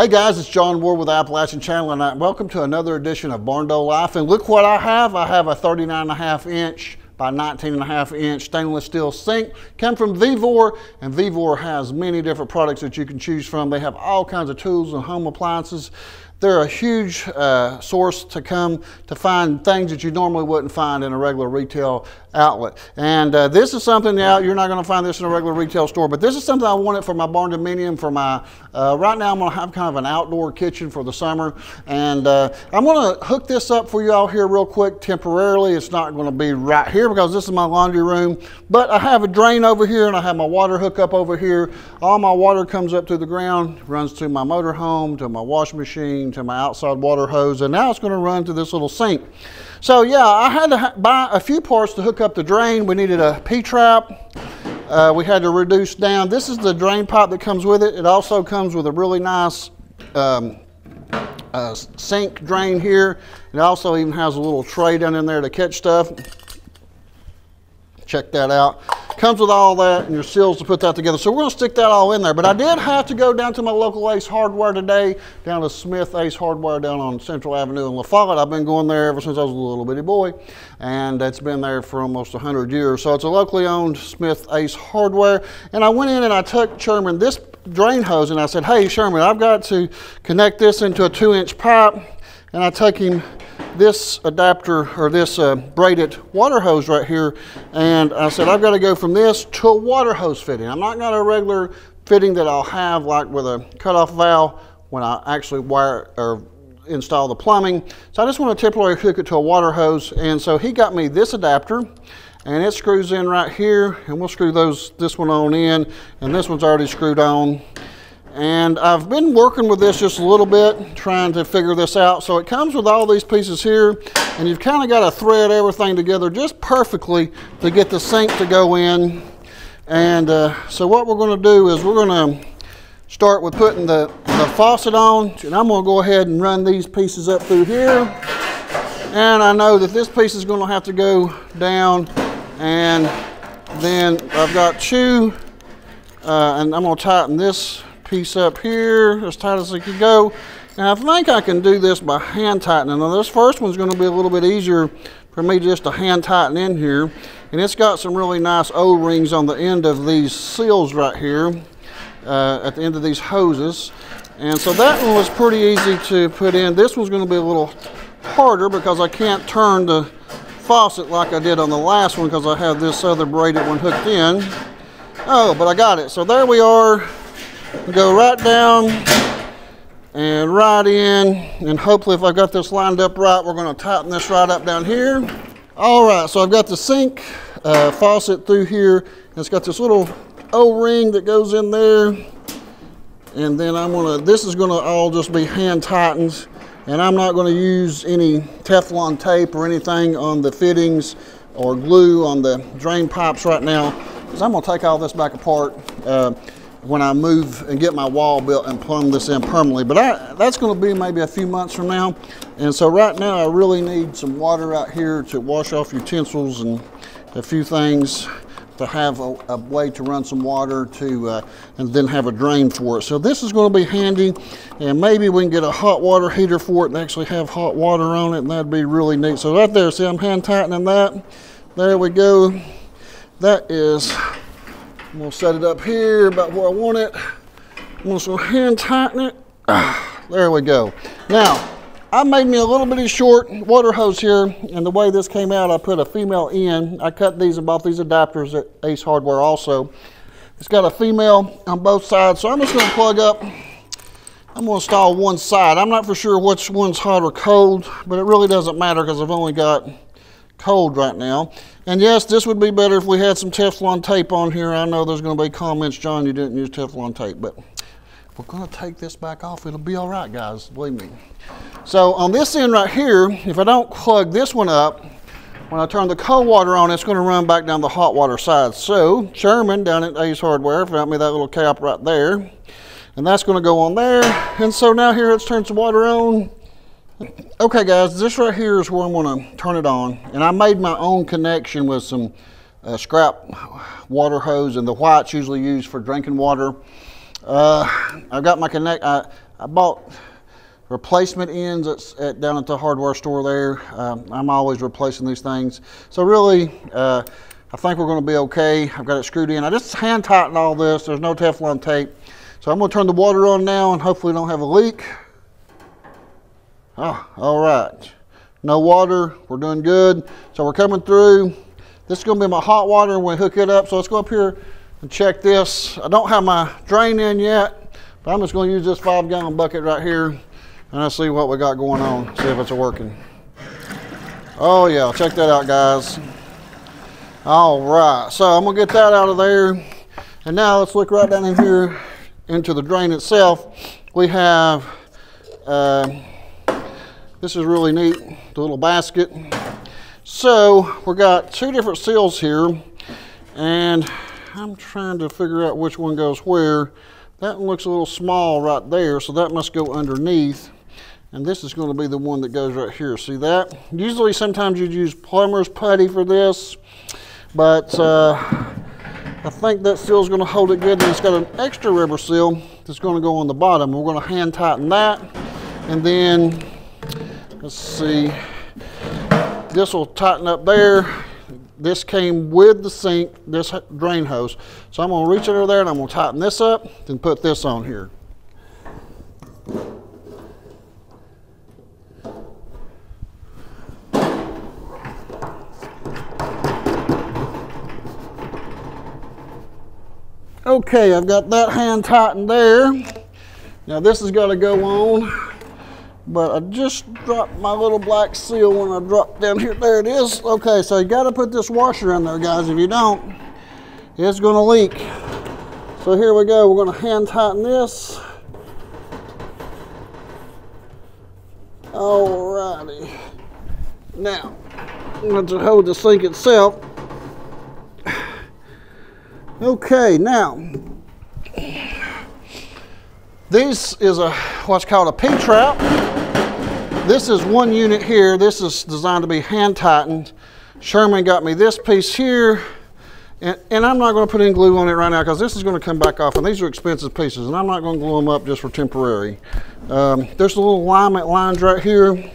Hey guys, it's John Ward with Appalachian Channel and I, welcome to another edition of Barn Door Life. And look what I have. I have a 39 and a half inch by 19 and a half inch stainless steel sink. Come from Vevor and Vevor has many different products that you can choose from. They have all kinds of tools and home appliances. They're a huge uh, source to come to find things that you normally wouldn't find in a regular retail outlet. And uh, this is something you're not going to find this in a regular retail store, but this is something I wanted for my barndominium. For my uh, right now, I'm going to have kind of an outdoor kitchen for the summer, and uh, I'm going to hook this up for you all here real quick temporarily. It's not going to be right here because this is my laundry room, but I have a drain over here and I have my water hookup over here. All my water comes up to the ground, runs to my motor home, to my washing machine to my outside water hose, and now it's going to run to this little sink. So yeah, I had to buy a few parts to hook up the drain. We needed a P-trap. Uh, we had to reduce down. This is the drain pipe that comes with it. It also comes with a really nice um, uh, sink drain here. It also even has a little tray down in there to catch stuff. Check that out. Comes with all that and your seals to put that together. So we're gonna stick that all in there. But I did have to go down to my local Ace Hardware today, down to Smith Ace Hardware down on Central Avenue in La Follette. I've been going there ever since I was a little bitty boy. And it's been there for almost 100 years. So it's a locally owned Smith Ace Hardware. And I went in and I took Sherman this drain hose and I said, hey Sherman, I've got to connect this into a two inch pipe. And I took him this adapter or this uh, braided water hose right here and I said I've got to go from this to a water hose fitting. I'm not got a regular fitting that I'll have like with a cutoff valve when I actually wire or install the plumbing. So I just want to temporarily hook it to a water hose and so he got me this adapter and it screws in right here and we'll screw those this one on in and this one's already screwed on and I've been working with this just a little bit, trying to figure this out. So it comes with all these pieces here, and you've kind of got to thread everything together just perfectly to get the sink to go in. And uh, so what we're going to do is we're going to start with putting the, the faucet on, and I'm going to go ahead and run these pieces up through here. And I know that this piece is going to have to go down, and then I've got two, uh, and I'm going to tighten this piece up here as tight as it can go. Now I think I can do this by hand tightening. Now this first one's going to be a little bit easier for me just to hand tighten in here. And it's got some really nice O-rings on the end of these seals right here, uh, at the end of these hoses. And so that one was pretty easy to put in. This one's going to be a little harder because I can't turn the faucet like I did on the last one because I have this other braided one hooked in. Oh, but I got it. So there we are go right down and right in and hopefully if I've got this lined up right we're going to tighten this right up down here. All right so I've got the sink uh, faucet through here. It's got this little o-ring that goes in there. And then I'm gonna this is gonna all just be hand tightened. And I'm not going to use any Teflon tape or anything on the fittings or glue on the drain pipes right now because I'm going to take all this back apart. Uh, when I move and get my wall built and plumb this in permanently. But I, that's going to be maybe a few months from now. And so right now I really need some water out here to wash off utensils and a few things to have a, a way to run some water to uh, and then have a drain for it. So this is going to be handy and maybe we can get a hot water heater for it and actually have hot water on it and that'd be really neat. So right there, see I'm hand tightening that. There we go. That is I'm gonna set it up here about where I want it. I'm gonna hand tighten it. there we go. Now, I made me a little bitty short water hose here, and the way this came out, I put a female in. I cut these and bought these adapters at Ace Hardware also. It's got a female on both sides, so I'm just gonna plug up. I'm gonna install one side. I'm not for sure which one's hot or cold, but it really doesn't matter because I've only got cold right now. And yes, this would be better if we had some Teflon tape on here. I know there's going to be comments, John, you didn't use Teflon tape, but we're going to take this back off. It'll be all right, guys, believe me. So on this end right here, if I don't plug this one up, when I turn the cold water on, it's going to run back down the hot water side. So Sherman down at Ace Hardware found me that little cap right there. And that's going to go on there. And so now here, let's turn some water on. Okay guys, this right here is where I'm to turn it on. And I made my own connection with some uh, scrap water hose and the white's usually used for drinking water. Uh, I've got my connect, I, I bought replacement ends at, at, down at the hardware store there. Um, I'm always replacing these things. So really, uh, I think we're going to be okay. I've got it screwed in. I just hand tightened all this. There's no Teflon tape. So I'm going to turn the water on now and hopefully don't have a leak. Oh, all right. No water. We're doing good. So we're coming through. This is going to be my hot water when we hook it up. So let's go up here and check this. I don't have my drain in yet, but I'm just going to use this five gallon bucket right here and let's see what we got going on, see if it's working. Oh yeah, check that out guys. All right, so I'm gonna get that out of there. And now let's look right down in here into the drain itself. We have, uh, this is really neat, the little basket. So we've got two different seals here and I'm trying to figure out which one goes where. That one looks a little small right there, so that must go underneath. And this is going to be the one that goes right here. See that? Usually sometimes you'd use plumber's putty for this, but uh, I think that seal is going to hold it good. And it's got an extra rubber seal that's going to go on the bottom. We're going to hand tighten that. And then, let's see, this will tighten up there. This came with the sink, this drain hose. So I'm going to reach under there and I'm going to tighten this up, then put this on here. Okay, I've got that hand tightened there. Now this is gonna go on, but I just dropped my little black seal when I dropped down here. There it is. Okay, so you got to put this washer in there, guys. If you don't, it's to leak. So here we go. We're to hand tighten this. Alrighty. Now, I'm going to hold the sink itself. Okay, now, this is a what's called a P-trap. This is one unit here. This is designed to be hand tightened. Sherman got me this piece here. And, and I'm not going to put any glue on it right now because this is going to come back off. And these are expensive pieces. And I'm not going to glue them up just for temporary. Um, there's a little alignment lines right here.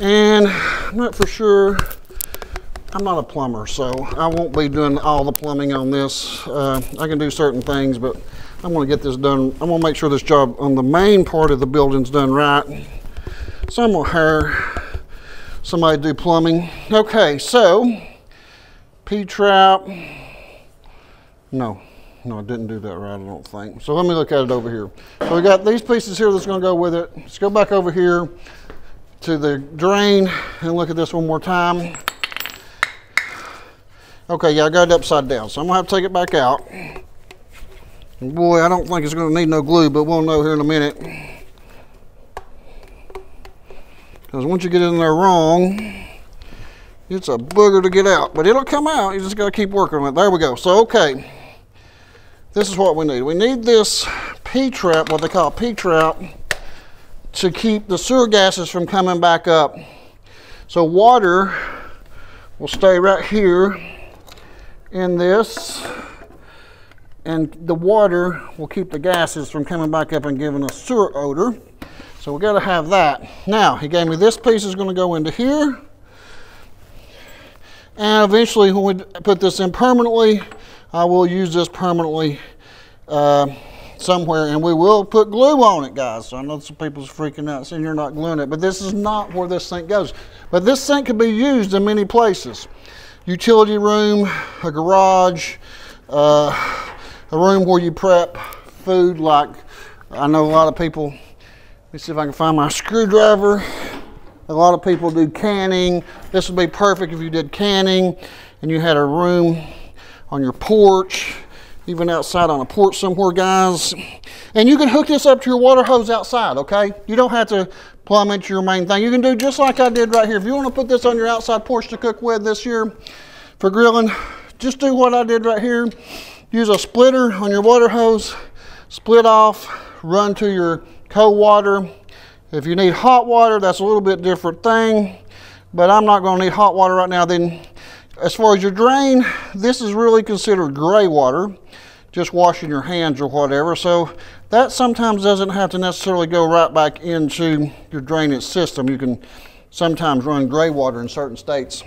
And I'm not for sure I'm not a plumber, so I won't be doing all the plumbing on this. Uh, I can do certain things, but I'm gonna get this done. I'm gonna make sure this job on the main part of the building's done right. So I'm gonna hire somebody to do plumbing. Okay, so P-trap. No, no, I didn't do that right, I don't think. So let me look at it over here. So we got these pieces here that's gonna go with it. Let's go back over here to the drain and look at this one more time. Okay, yeah, I got it upside down, so I'm gonna have to take it back out. And boy, I don't think it's gonna need no glue, but we'll know here in a minute. Because once you get in there wrong, it's a booger to get out, but it'll come out. You just gotta keep working on it. There we go. So, okay, this is what we need. We need this P-trap, what they call P-trap, to keep the sewer gases from coming back up. So water will stay right here in this and the water will keep the gases from coming back up and giving us sewer odor. So we got to have that. Now, he gave me this piece is going to go into here. And eventually when we put this in permanently, I will use this permanently uh, somewhere and we will put glue on it, guys. So I know some people's freaking out saying you're not gluing it, but this is not where this sink goes. But this sink can be used in many places utility room, a garage, uh, a room where you prep food like I know a lot of people, me see if I can find my screwdriver. A lot of people do canning. This would be perfect if you did canning and you had a room on your porch, even outside on a porch somewhere, guys. And you can hook this up to your water hose outside, okay? You don't have to plumb it to your main thing. You can do just like I did right here. If you want to put this on your outside porch to cook with this year for grilling, just do what I did right here. Use a splitter on your water hose, split off, run to your cold water. If you need hot water, that's a little bit different thing, but I'm not going to need hot water right now. Then as far as your drain, this is really considered gray water just washing your hands or whatever. So that sometimes doesn't have to necessarily go right back into your drainage system. You can sometimes run gray water in certain states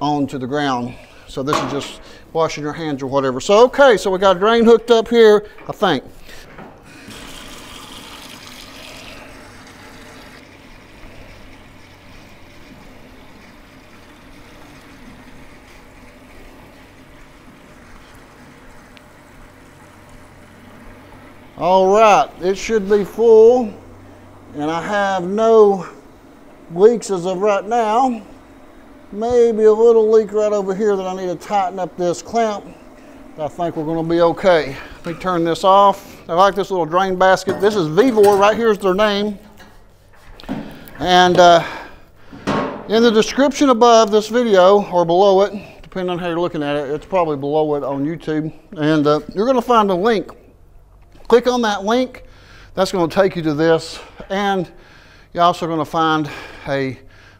onto the ground. So this is just washing your hands or whatever. So okay, so we got a drain hooked up here, I think. All right, it should be full and I have no leaks as of right now. Maybe a little leak right over here that I need to tighten up this clamp. I think we're gonna be okay. Let me turn this off. I like this little drain basket. This is Vevor, right here's their name. And uh, in the description above this video, or below it, depending on how you're looking at it, it's probably below it on YouTube. And uh, you're gonna find a link Click on that link. That's going to take you to this. And you're also going to find a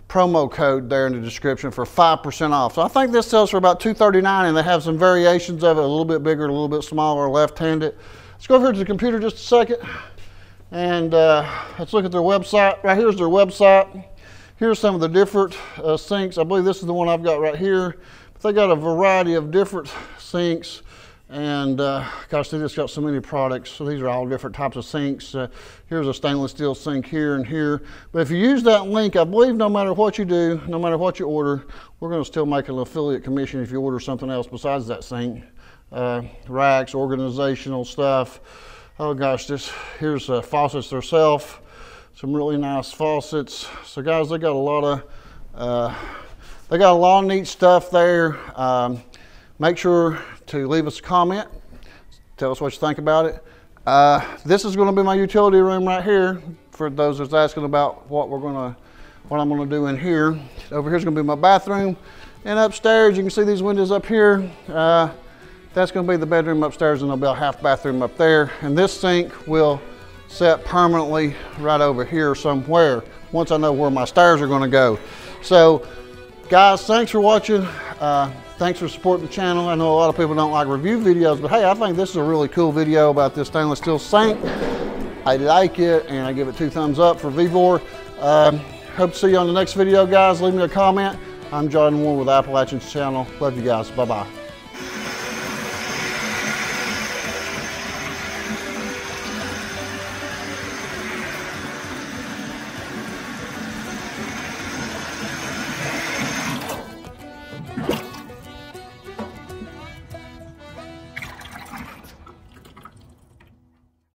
promo code there in the description for 5% off. So I think this sells for about 239 and they have some variations of it, a little bit bigger, a little bit smaller, left-handed. Let's go over here to the computer just a second and uh, let's look at their website. Right here's their website. Here's some of the different uh, sinks. I believe this is the one I've got right here. But they got a variety of different sinks. And uh, gosh, they just got so many products. So these are all different types of sinks. Uh, here's a stainless steel sink here and here. But if you use that link, I believe no matter what you do, no matter what you order, we're going to still make an affiliate commission if you order something else besides that sink. Uh, racks, organizational stuff. Oh gosh, this here's uh, faucets themselves. Some really nice faucets. So guys, they got a lot of uh, they got a lot of neat stuff there. Um, make sure to leave us a comment. Tell us what you think about it. Uh, this is going to be my utility room right here for those that's asking about what we're going to, what I'm going to do in here. Over here is going to be my bathroom. And upstairs, you can see these windows up here. Uh, that's going to be the bedroom upstairs and there'll be a half bathroom up there. And this sink will set permanently right over here somewhere once I know where my stairs are going to go. So guys, thanks for watching. Uh, Thanks for supporting the channel. I know a lot of people don't like review videos, but hey, I think this is a really cool video about this stainless steel sink. I like it and I give it two thumbs up for Vevor. Um, hope to see you on the next video, guys. Leave me a comment. I'm John Ward with Appalachians Channel. Love you guys. Bye-bye.